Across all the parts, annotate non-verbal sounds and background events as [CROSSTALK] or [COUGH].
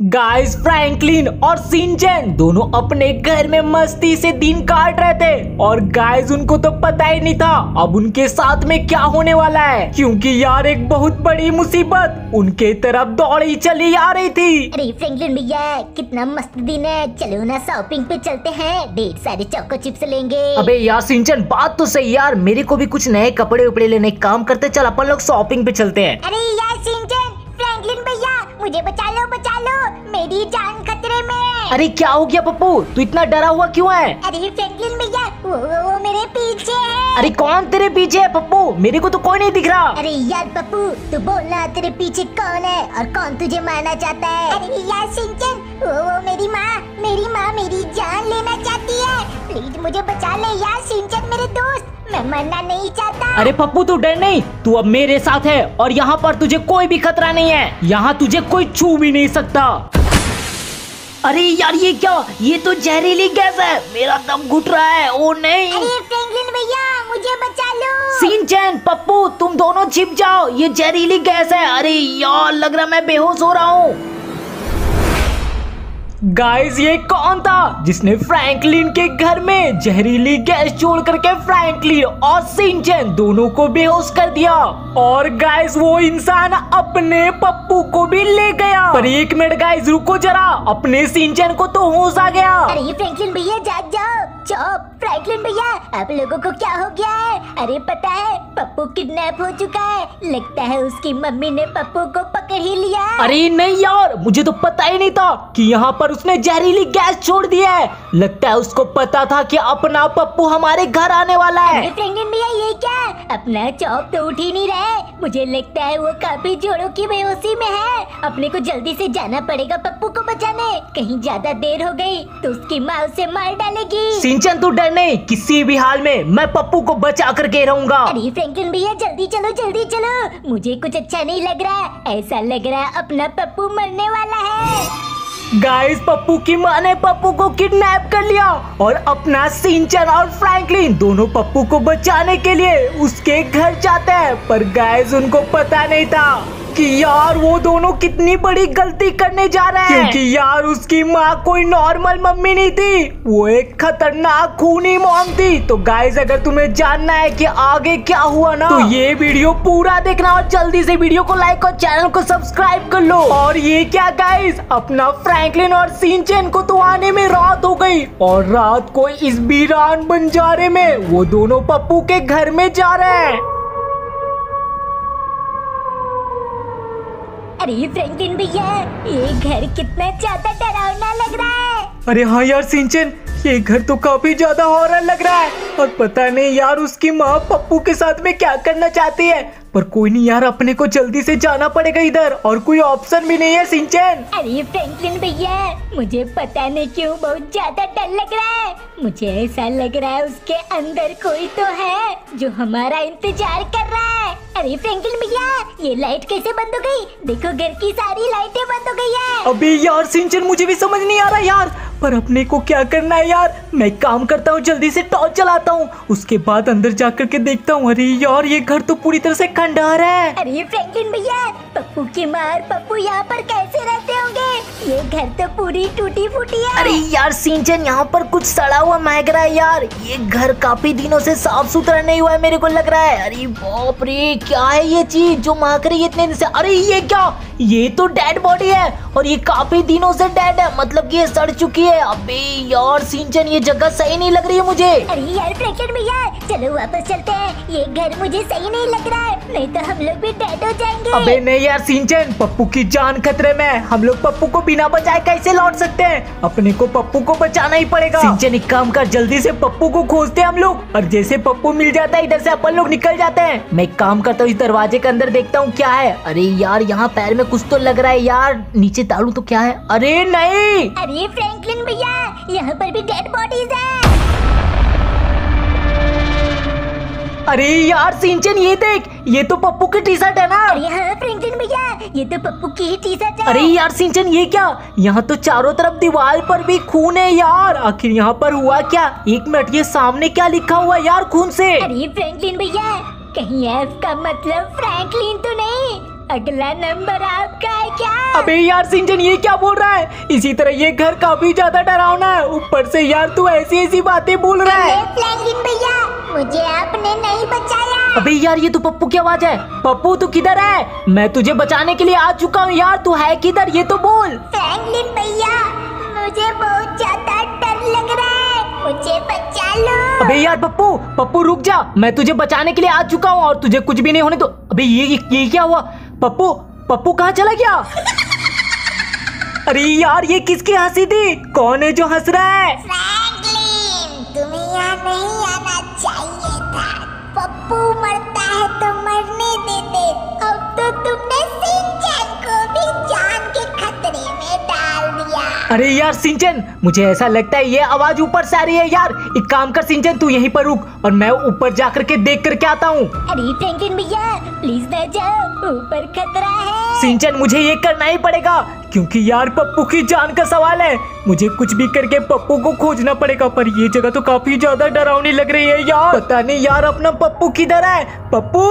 Guys Franklin और सिंचन दोनों अपने घर में मस्ती से दिन काट रहे थे। और गाइस उनको तो पता ही नहीं था अब उनके साथ में क्या होने वाला है। क्योंकि यार एक बहुत बड़ी मुसीबत उनके तरफ़ दौड़ी चली आ रही थी। अरे फ्रैंकलिन भैया कितना मस्त दिन है। चलो ना शॉपिंग पे चलते हैं। ढेर सारे चौको चिप्स लेंगे। अबे यार सिंचन बात तो सही यार। मेरे को भी कुछ नए कपड़े उपड़े लेने काम करते चल अपन लोग शॉपिंग पे चलते हैं। अरे यार सिंचन फ्रैंकलिन भैया मुझे बचा लो बचा लो। मेरी जान खतरे में अरे क्या हो गया पप्पू? तू इतना डरा हुआ क्यों है? अरे फ्रैंकलिन भैया वो, वो, वो मेरे पीछे है। अरे कौन तेरे पीछे है पप्पू? मेरे को तो कोई नहीं दिख रहा। अरे यार पप्पू तू बोलना तेरे पीछे कौन है और कौन तुझे मारना चाहता है? अरे यार सिंचन वो, वो मेरी माँ मेरी माँ मेरी जान लेना चाहती है। प्लीज़ मुझे बचा ले यार सिंचन मेरे दोस्त। मैं मरना नहीं चाहता। अरे पप्पू तू डर नहीं। तू अब मेरे साथ है और यहाँ पर तुझे कोई भी खतरा नहीं है। यहाँ तुझे कोई छू भी नहीं सकता। अरे यार ये क्या? ये तो जहरीली गैस है। मेरा दम घुट रहा है। ओ नहीं। अरे फ्रैंकलिन भैया मुझे बचा लो। सिंचन पप्पू तुम दोनों छिप जाओ। ये जहरीली गैस है। अरे यार लग रहा मैं बेहोश हो रहा हूँ। गाइस ये कौन था? जिसने फ्रैंकलिन के घर में जहरीली गैस छोड़ करके फ्रैंकलिन और सिंचन दोनों को बेहोश कर दिया। और गाइस वो इंसान अपने पप्पू को भी ले गया। पर एक मिनट गाइस रुको जरा। अपने सिंचन को तो होश आ गया। अरे फ्रैंकलिन भैया जाग जाओ चुप। फ्रैंकलिन भैया, आप लोगों को क्या हो गया है? अरे, पता है पप्पू किडनैप हो चुका है। लगता है उसकी मम्मी ने पप्पू को पकड़ ही लिया अरे नहीं यार मुझे तो पता ही नहीं था कि यहाँ पर उसने जहरीली गैस छोड़ दिया है। लगता है उसको पता था कि अपना पप्पू हमारे घर आने वाला है। भैया ये क्या? अपना चौप तो उठ ही नहीं रहे। मुझे लगता है वो काफ़ी जोड़ों की बेहोशी में है। अपने को जल्दी से जाना पड़ेगा पप्पू को बचाने। कहीं ज़्यादा देर हो गई तो उसकी माँ उसे मार डालेगी। सिंचन तू डर नहीं। किसी भी हाल में मैं पप्पू को बचा करके रहूँगा। अरे फ्रैंकलिन भैया, जल्दी चलो जल्दी चलो। मुझे कुछ अच्छा नहीं लग रहा ऐसा लग रहा है अपना पप्पू मरने वाला है। गाइस पप्पू की माँ ने पप्पू को किडनैप कर लिया और अपना सिंचन और फ्रैंकलिन दोनों पप्पू को बचाने के लिए उसके घर जाते हैं। पर गाइस उनको पता नहीं था। कि यार वो दोनों कितनी बड़ी गलती करने जा रहे हैं। क्योंकि यार उसकी माँ कोई नॉर्मल मम्मी नहीं थी। वो एक खतरनाक खूनी मॉम थी। तो गाइस अगर तुम्हें जानना है कि आगे क्या हुआ ना तो ये वीडियो पूरा देखना और जल्दी से वीडियो को लाइक और चैनल को सब्सक्राइब कर लो। और ये क्या गाइज़ अपना फ्रैंकलिन और सिंचन को तो आने में रात हो गई। और रात को इस बीरान बंजारे में वो दोनों पप्पू के घर में जा रहे हैं। अरे फ्रैंकलिन भैया ये घर कितना ज़्यादा डरावना लग रहा है। अरे हाँ यार सिंचन ये घर तो काफ़ी ज़्यादा हॉरर लग रहा है। और पता नहीं यार उसकी माँ पप्पू के साथ में क्या करना चाहती है। पर कोई नहीं यार अपने को जल्दी से जाना पड़ेगा इधर और कोई ऑप्शन भी नहीं है सिंचन। अरे फ्रैंकलिन भैया मुझे पता नहीं क्यों बहुत ज़्यादा डर लग रहा है। मुझे ऐसा लग रहा है उसके अंदर कोई तो है जो हमारा इंतज़ार कर रहा है। अरे फ्रैंकलिन भैया ये लाइट कैसे बंद हो गई? देखो घर की सारी लाइटें बंद हो गई है। अबे यार सिंचन मुझे भी समझ नहीं आ रहा यार। पर अपने को क्या करना है यार? मैं काम करता हूँ जल्दी से टॉर्च चलाता हूँ। उसके बाद अंदर जा करके देखता हूँ। अरे यार ये घर तो पूरी तरह से खंडहर है। अरे फ्रैंकलिन भैया पप्पू की मार पप्पू यहाँ पर कैसे रहते होंगे? ये घर तो पूरी टूटी फूटी है। अरे यार, सिंचन यहाँ पर कुछ सड़ा हुआ महक रहा है यार। ये घर काफ़ी दिनों से साफ़ सुथरा नहीं हुआ है, मेरे को लग रहा है। अरे बाप रे, क्या है ये चीज़ जो महक रही है इतने दिन से? अरे ये क्या? ये तो डेड बॉडी है। और ये काफ़ी दिनों से डेड है मतलब कि ये सड़ चुकी है। अबे यार सिंचन ये जगह सही नहीं लग रही है मुझे। अरे यार फ्रैंकलिन भैया चलो वापस चलते हैं। ये घर मुझे सही नहीं लग रहा है नहीं तो हम लोग भी डेड हो जाएँगे। अबे नहीं यार सिंचन पप्पू की जान खतरे में हम लोग पप्पू को बिना बचाए कैसे लौट सकते हैं? अपने को पप्पू को बचाना ही पड़ेगा। सिंचन एक काम कर जल्दी से पप्पू को खोजते हैं हम लोग। और जैसे पप्पू मिल जाता है इधर से अपन लोग निकल जाते हैं। मैं एक काम करता हूँ इस दरवाजे के अंदर देखता हूँ क्या है। अरे यार यहाँ पैर में कुछ तो लग रहा है यार नीचे ताड़ू तो क्या है? अरे नहीं! अरे फ्रैंकलिन भैया यहाँ पर भी डेड बॉडीज है। अरे यार सिंचन ये देख ये तो पप्पू की टी शर्ट है ना? अरे हाँ फ्रैंकलिन भैया ये तो पप्पू की ही टी शर्ट है। अरे यार सिंचन ये क्या? यहाँ तो चारों तरफ़ दीवार पर भी खून है यार। आखिर यहाँ पर हुआ क्या? एक मिनट ये सामने क्या लिखा हुआ यार खून से? अरे फ्रैंकलिन भैया कहीं एफ़ का मतलब फ्रैंकलिन तो नहीं। अगला नंबर आपका क्या? अबे यार सिंचन ये क्या बोल रहा है? इसी तरह ये घर काफ़ी ज़्यादा डरावना है। ऊपर से यार तू ऐसी ऐसी बातें बोल रहा है। भैया मुझे आपने नहीं बचाया। अबे यार ये तो पप्पू की आवाज़ है। पप्पू तू किधर है? मैं तुझे बचाने के लिए आ चुका हूँ यार तू है किधर? ये तो बोल। फ्रैंकलिन भैया मुझे बहुत ज़्यादा डर लग रहा है। मुझे बचा लो। अबे यार पप्पू पप्पू रुक जा। मैं तुझे बचाने के लिए आ चुका हूँ और तुझे कुछ भी नहीं होने तो अबे ये ये, ये क्या हुआ? पप्पू पप्पू कहाँ चला गया? अरे यार, ये किसकी हँसी थी? कौन है जो हंस रहा है? तुम्हें नहीं आना चाहिए था। पप्पू मरता अरे यार सिंचन मुझे ऐसा लगता है ये आवाज़ ऊपर से आ रही है यार। एक काम कर सिंचन तू यहीं पर रुक और मैं ऊपर जा करके देख करके आता हूँ। अरे भैया प्लीज़ न जाओ ऊपर खतरा है। सिंचन मुझे ये करना ही पड़ेगा क्योंकि यार पप्पू की जान का सवाल है। मुझे कुछ भी करके पप्पू को खोजना पड़ेगा पर ये जगह तो काफ़ी ज़्यादा डरावनी लग रही है यार। पता नहीं यार अपना पप्पू किधर है? पप्पू?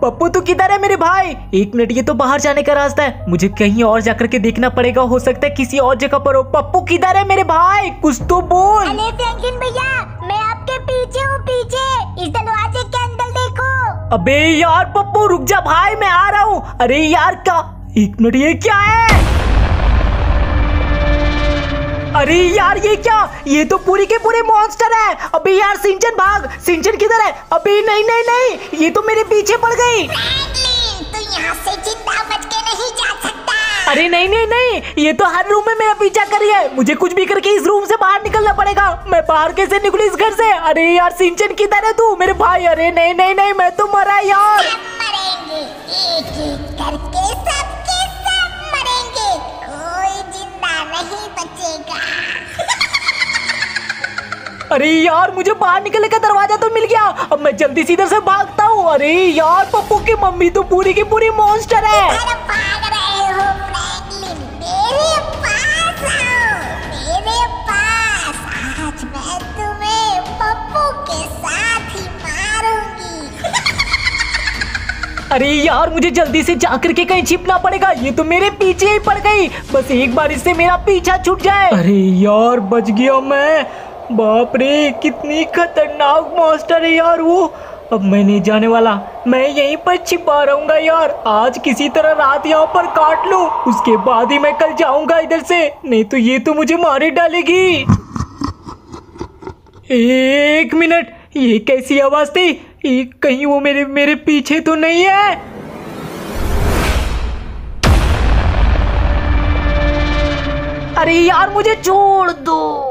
पप्पू तू किधर है मेरे भाई? एक मिनट ये तो बाहर जाने का रास्ता है। मुझे कहीं और जाकर के देखना पड़ेगा हो सकता है किसी और जगह पर हो। पप्पू किधर है मेरे भाई? कुछ तो बोल। अरे भैया मैं आपके पीछे हूँ पीछे। इस दरवाजे के अंदर देखो। अबे यार पप्पू रुक जा भाई मैं आ रहा हूँ। अरे यार क्या? एक मिनट ये क्या है? अरे यार, ये क्या? ये तो पूरी के पूरे मॉन्स्टर है। अबे यार, सिंचन भाग। सिंचन किधर है? अबे नहीं नहीं नहीं। ये तो मेरे पीछे पड़ गई। अरे नहीं नहीं नहीं। ये तो हर रूम में मेरा पीछा कर रही है। मुझे कुछ भी करके इस रूम से बाहर निकलना पड़ेगा। मैं बाहर कैसे निकलूं इस घर से? अरे यार, सिंचन किधर है तू? मेरे भाई, अरे नहीं नहीं नहीं। मैं तो मरा यार। मरेंगे। एक एक करके सब अरे यार, मुझे बाहर निकलने का दरवाज़ा तो मिल गया। अब मैं जल्दी सीधे से भागता हूँ। अरे यार, पप्पू की मम्मी तो पूरी की पूरी मॉन्स्टर है। अरे यार, मुझे जल्दी से जाकर के कहीं छिपना पड़ेगा। ये तो मेरे पीछे ही पड़ गई। बस एक बार इससे मेरा पीछा छूट जाए। अरे यार, बच गया मैं। बाप रे, कितनी खतरनाक मॉन्स्टर है यार वो। अब मैं नहीं जाने वाला। मैं यहीं पर छिपा रहूँगा यार। आज किसी तरह रात यहाँ पर काट लूँ। उसके बाद ही मैं कल जाऊँगा इधर से। नहीं तो ये तो मुझे मारे डालेगी। एक मिनट, ये कैसी आवाज़ थी? कहीं वो मेरे मेरे पीछे तो नहीं है। अरे यार, मुझे छोड़ दो।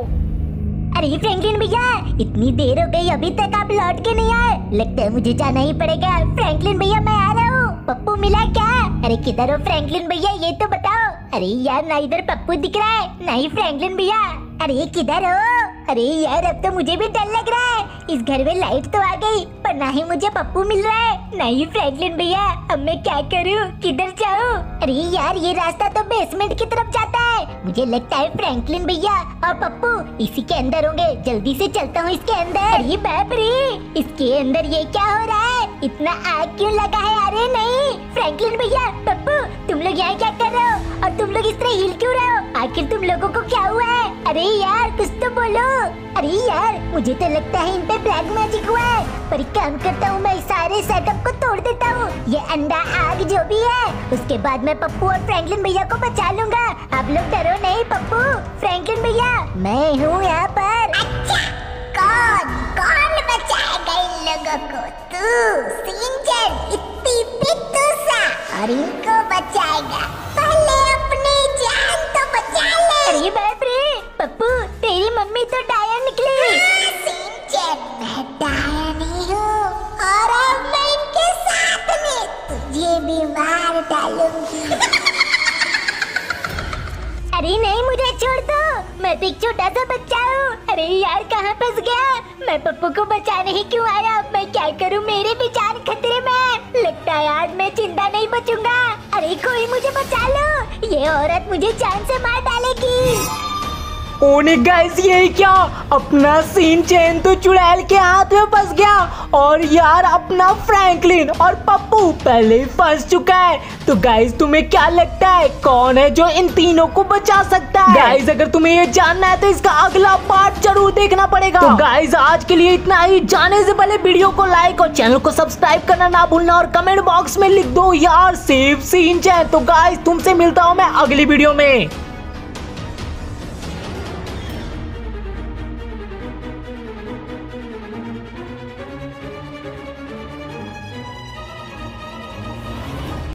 अरे, फ्रैंकलिन भैया, इतनी देर हो गई, अभी तक आप लौट के नहीं आए। लगता है मुझे जाना ही पड़ेगा। फ्रैंकलिन भैया, मैं आ रहा हूँ। पप्पू, मिला क्या? अरे, किधर हो फ्रैंकलिन भैया, ये तो बताओ। अरे यार, ना इधर पप्पू दिख रहा है, ना ही फ्रैंकलिन भैया। अरे, किधर हो? अरे यार, अब तो मुझे भी डर लग रहा है। इस घर में लाइट तो आ गई, पर ना ही मुझे पप्पू मिल रहा है, ना ही फ्रैंकलिन भैया। अब मैं क्या करूँ? किधर जाऊँ? अरे यार, ये रास्ता तो बेसमेंट की तरफ़ जाता है। मुझे लगता है फ्रैंकलिन भैया और पप्पू इसी के अंदर होंगे। जल्दी से चलता हूँ इसके अंदर। अरे बाप रे! इसके अंदर ये क्या हो रहा है? इतना आग क्यों लगा है? अरे नहीं! फ्रैंकलिन भैया लोग यहाँ क्या कर रहे हो? और तुम लोग इस तरह हिल क्यों रहे हो? आखिर तुम लोगों को क्या हुआ है? अरे यार कुछ तो बोलो। अरे यार मुझे तो लगता है इन पे ब्लैक मैजिक हुआ है। पर काम करता हूँ मैं सारे सेटअप को तोड़ देता हूँ। ये अंडा आग जो भी है उसके बाद मैं पप्पू और फ्रैंकलिन भैया को बचा लूँगा। आप लोग डरो नहीं पप्पू। फ्रैंकलिन भैया मैं हूँ यहाँ पर। अच्छा कौन कौन बचाएगा इन लोगों को? तू सिंचन इतनी इनको बचाएगा। पहले अपनी जान तो बचा ले। अरे बाप रे। पप्पू तेरी मम्मी तो डायर निकली। हाँ, सिंचन मैं डायर नहीं हूँ और अब मैं इनके साथ में तुझे भी मार डालूँगी। [LAUGHS] अरे नहीं मुझे छोड़ दो। एक छोटा सा बच्चा हूँ अरे यार, कहाँ फंस गया? मैं पप्पू को बचाने ही क्यों आया? मैं क्या करूँ? मेरे भी जान खतरे में लगता है आज मैं चिंता नहीं बचूँगा। अरे, कोई मुझे बचा लो। ये औरत मुझे जान से मार डालेगी। ओने गाइस ये क्या? अपना सीन चैन तो चुड़ैल के हाथ में फंस गया। और यार अपना फ्रैंकलिन और पप्पू पहले ही फंस चुका है। तो गाइस तुम्हें क्या लगता है? कौन है जो इन तीनों को बचा सकता है? गाइस अगर तुम्हें ये जानना है तो इसका अगला पार्ट ज़रूर देखना पड़ेगा। तो गाइस आज के लिए इतना ही। जाने से पहले वीडियो को लाइक और चैनल को सब्सक्राइब करना ना भूलना और कमेंट बॉक्स में लिख दो यार सेफ़ सीन चैन तो गाइस तुमसे मिलता हूँ मैं अगली वीडियो में।